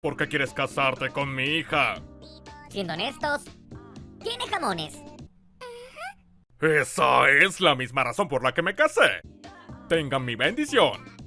¿Por qué quieres casarte con mi hija? Siendo honestos, tiene jamones. Esa es la misma razón por la que me casé. Tengan mi bendición.